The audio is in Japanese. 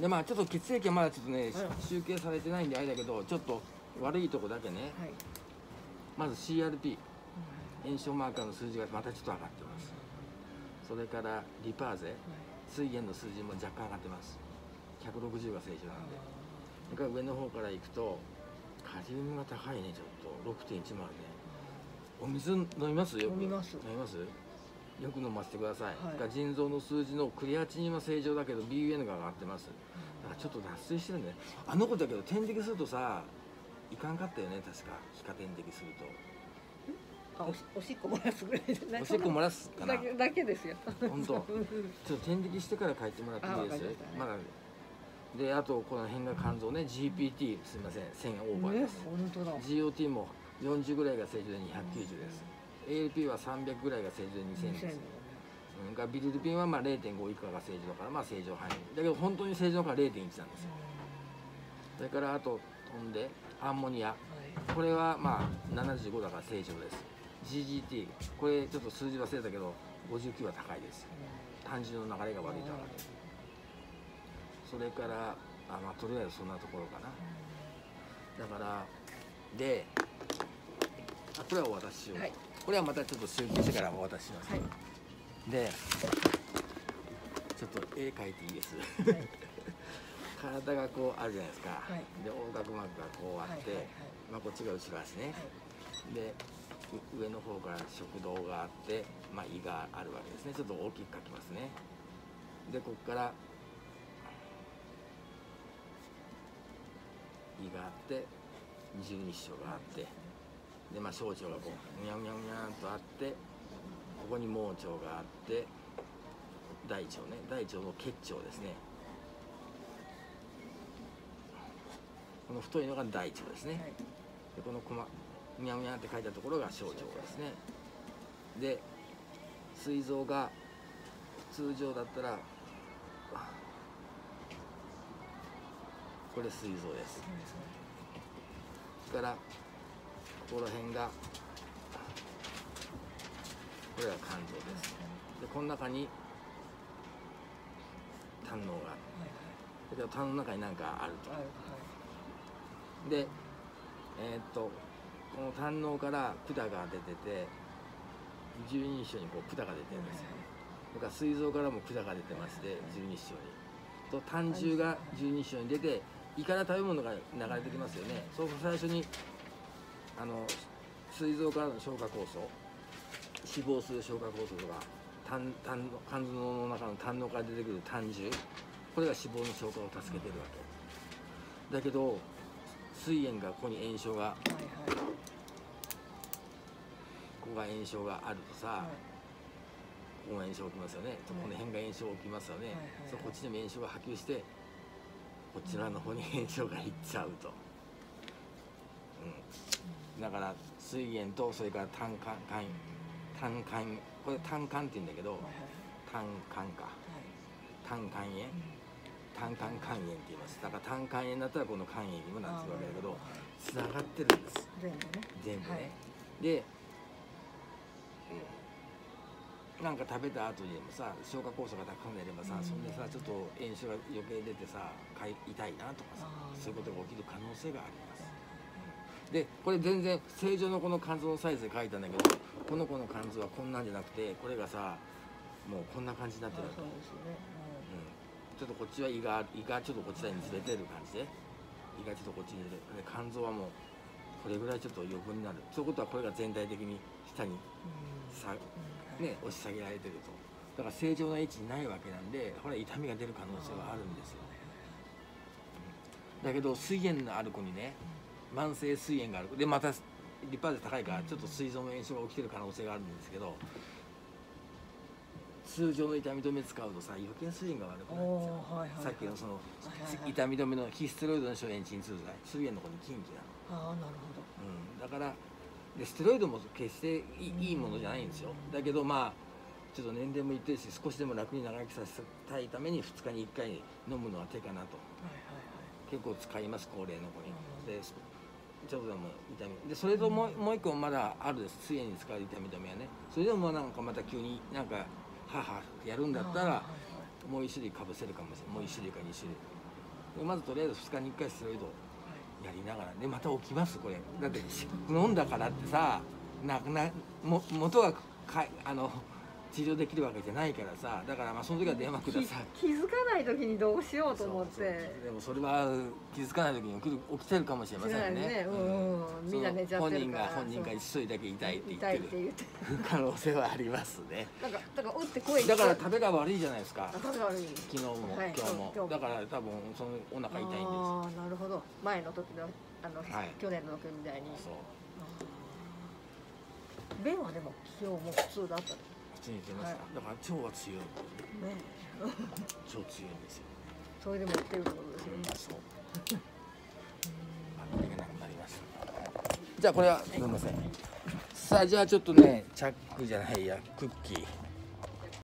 でまあちょっと血液はまだちょっとね、はい。集計されてないんであれだけどちょっと悪いとこだけね。はい。まず CRP 炎症マーカーの数字がまたちょっと上がってます。それからリパーゼ。水源の数字も若干上がってます。160が正常なんで。それから上の方から行くとカリウムが高いねちょっと。6.10ね。お水飲みます？よく。飲みます。飲みます？よく飲ませてください、はい。腎臓の数字のクリアチニンは正常だけど BUN が上がってます。だからちょっと脱水してるんで、ね、あの子だけど点滴するとさいかんかったよね確か。皮下点滴すると。あおしおしっこ漏らすぐらいじゃない？おしっこ漏らすかな。だけですよ。本当。うん。うんちょっと点滴してから帰ってもらっていいですあわかりまだ。であとこの辺が肝臓ね。GPT すみません。1000オーバーねです、本当だ。GOT も40ぐらいが正常で290です ALP は300ぐらいが正常で2000ですうん。がビリルビンはまあ0.5以下が正常だからまあ正常範囲。だけど本当に正常から0.1なんですよ。それからあと飛んでアンモニア。はい。これはまあ75だから正常です。GGT これちょっと数字忘れたけど59は高いです。単純の流れが悪いとかでそれからあまあとりあえずそんなところかな。だからであこれはお渡ししよう、はい。これはまたちょっと集計してからお渡しします、はい。でちょっと絵描いていいです。はい。体がこうあるじゃないですか、はい。で横隔膜がこうあって、はいはいまあ、こっちが後ろ足ね、はい。でう上の方から食道があって、まあ、胃があるわけですね。ちょっと大きく書きますね。でここから胃があって二重日照があってでまあ小腸がこううにゃうにゃうにゃんとあってここに盲腸があって大腸ね。大腸の結腸ですね。この太いのが大腸ですね、はい。でこの細うにゃうにゃって書いたところが小腸ですね。で膵臓が通常だったらこれ膵臓です。それからここら辺がこれが肝臓です。でこの中に胆のうがあるだけど胆の中に何かあるとでえーっとこの胆のうから管が出てて十二指腸にこう管が出てるんですよそれから膵臓からも管が出てまして十二指腸にと胆汁が十二指腸に出て胃から食べ物が流れてきますよね。そう最初にあの膵臓からの消化酵素脂肪する消化酵素とか胆胆の肝臓の中の胆のうから出てくる胆汁これが脂肪の消化を助けてるわけ。だけど膵炎がここに炎症がはいはいここが炎症があるとさ、ここが炎症起きますよね、とこの辺が炎症起きますよね、はい。はい。はい。そうこっちにも炎症が波及してこっち側の方に炎症がいっちゃうと、うん、だから膵炎とそれから胆管肝胆管これ胆管って言うんだけどはいはい。胆管か。胆管炎胆管肝炎って言います。だから胆管炎だったらこの肝炎にもなってるわけだけどつながってるんです。全部ね。全部ね、はい。で、なんか食べた後にでもさ消化酵素が高くなればさ、うん。そんでさちょっと炎症が余計出てさ痛いなとかさそういうことが起きる可能性がありますでこれ全然正常のこの肝臓のサイズで書いたんだけどこの子の肝臓はこんなんじゃなくてこれがさもうこんな感じになってるわけ。そうですね。うん、ちょっとこっちは胃が胃がちょっとこっちにずれてる感じで。胃がちょっとこっちにずれてで肝臓はもうこれぐらいちょっと余分になる。そういうことはこれが全体的に下にさ、ね、押し下げられてると。だから正常な位置にないわけなんでほら痛みが出る可能性はあるんですよだけど膵炎のある子にね慢性膵炎がある。でまたリパーゼ高いからちょっと膵臓の炎症が起きてる可能性があるんですけど通常の痛み止め使うとさ余計膵炎が悪くなるんですよはいはいはい。さっきのそのはいはい痛み止めの非ステロイドの消炎鎮痛剤膵炎の子に禁忌なの、ああなるほど。うん、だからでステロイドも決していいいいものじゃないんですよ。だけどまあちょっと年齢もいってるし少しでも楽に長生きさせたいために2日に1回飲むのは手かなと。はいはい結構使います高齢の子に。でちょっとでも痛み。でそれともうもう一個まだあるです。杖に使う痛み止めはね。それでもなんかまた急になんかははやるんだったらもう一種類かぶせるかもしれないもう一種類か二種類。でまずとりあえず2日に1回ステロイドやりながら。でまた起きますこれ。だって飲んだからってさななも元がかあの治療できるわけじゃないからさだからまあその時は電話ください。気気づかない時にどうしようと思って。でもそれは気づかない時に起きる起きてるかもしれませんね。ね。うんうん。みんな寝ちゃってるから。その本人が本人が一人だけ痛いって言っ痛いてるって言って可能性はありますね。なんかだから打ってこいだから食べが悪いじゃないですか。頭が悪い。昨日も、はい。今日も。今日も。だから多分そのお腹痛いんです。ああなるほど。前の時のあの、はい。去年の時みたいに。そう。便はでも今日も普通だったね普通に出ました、だから腸は強い腸強いんですよ。それでも打ってることですよね。そう。あこれがなくなりました。じゃあこれはすみません。さあじゃあちょっとねチャックじゃないやクッキー